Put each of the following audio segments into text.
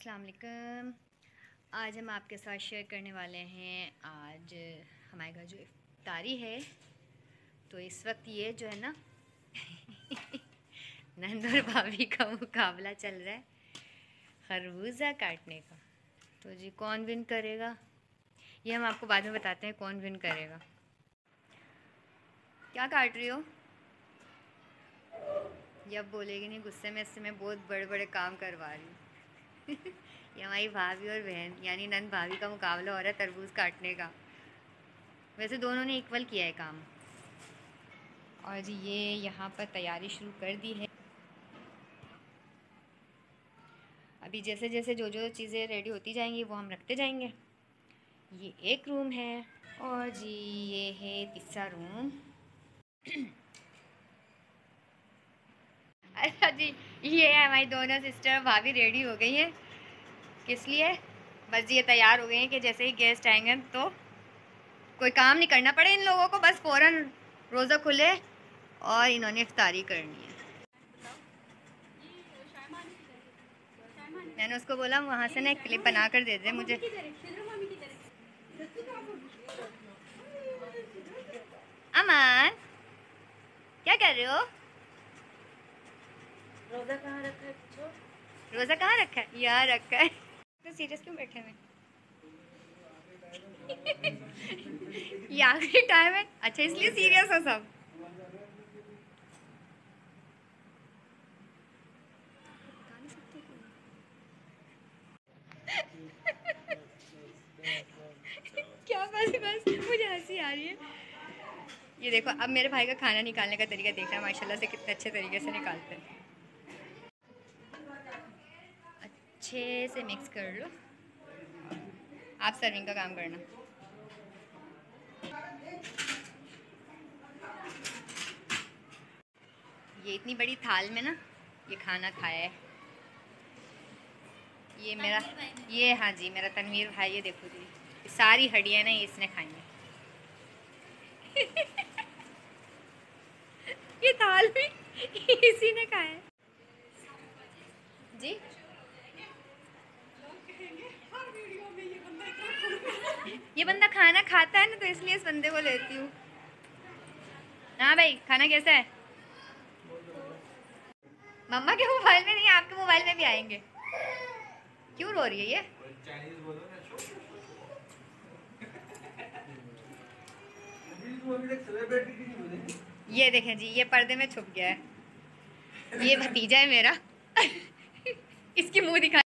अस्सलाम वालेकुम। आज हम आपके साथ शेयर करने वाले हैं। आज हमारे घर जो इफ्तारी है तो इस वक्त ये जो है ना, नंद और भाभी का मुकाबला चल रहा है, खरबूजा काटने का। तो जी कौन विन करेगा? ये हम आपको बाद में बताते हैं कौन विन करेगा। क्या काट रही हो? जब बोलेगी नहीं, गुस्से में इससे मैं बहुत बड़े बड़े काम करवा रही हूँ। ये हमारी भाभी और बहन, यानी नंद भाभी का मुकाबला हो रहा है तरबूज काटने का। वैसे दोनों ने इक्वल किया है काम। और जी ये यहाँ पर तैयारी शुरू कर दी है। अभी जैसे जैसे जो जो चीज़ें रेडी होती जाएँगी, वो हम रखते जाएँगे। ये एक रूम है। और जी ये है तीसरा रूम अच्छा जी, ये है हमारी दोनों सिस्टर भाभी रेडी हो गई हैं। किस लिए? बस ये तैयार हो गई हैं कि जैसे ही गेस्ट आएँगे तो कोई काम नहीं करना पड़े इन लोगों को, बस फ़ौरन रोज़ा खुले और इन्होंने इफ्तारी करनी है। मैंने उसको बोला, वहाँ से ना एक क्लिप बना कर दे दे मुझे। अमान, क्या कर रहे हो? रोजा कहाँ रखा है कहाँ रखा है? है। तो सीरियस क्यों बैठे ये आखिरी टाइम है अच्छा इसलिए सीरियस हो सब। क्या बस बस। मुझे हँसी आ रही है। ये देखो, अब मेरे भाई का खाना निकालने का तरीका देखना माशाल्लाह से कितने अच्छे तरीके से निकालते हैं। अच्छे से मिक्स कर लो। आप सर्विंग का काम करना। ये इतनी बड़ी थाल में ना ये खाना खाया है। ये मेरा ये हाँ जी मेरा तनवीर भाई ये देखो जी। सारी हड्डियाँ ना इसने खाई हैं। ये थाल भी इसी ने खाया है। जी? ये बंदा खाना खाता है ना तो इसलिए इस बंदे को लेती हूँ। हाँ भाई, खाना कैसा है? मम्मा के मोबाइल में नहीं, आपके मोबाइल में भी आएँगे। क्यों रो रही है ये? ये देखें जी, ये पर्दे में छुप गया है। ये भतीजा है मेरा। इसकी मुँह दिखा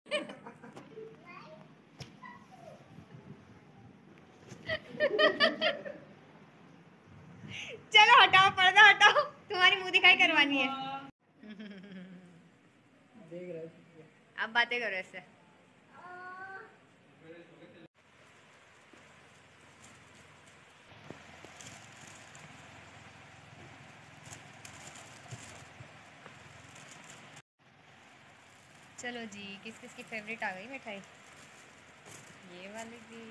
चलो हटाओ, पर्दा हटाओ। तुम्हारी मुँह दिखाई करवानी है। अब बातें करो ऐसे चलो जी किस किस की फेवरेट आ गई मिठाई? ये वाली भी।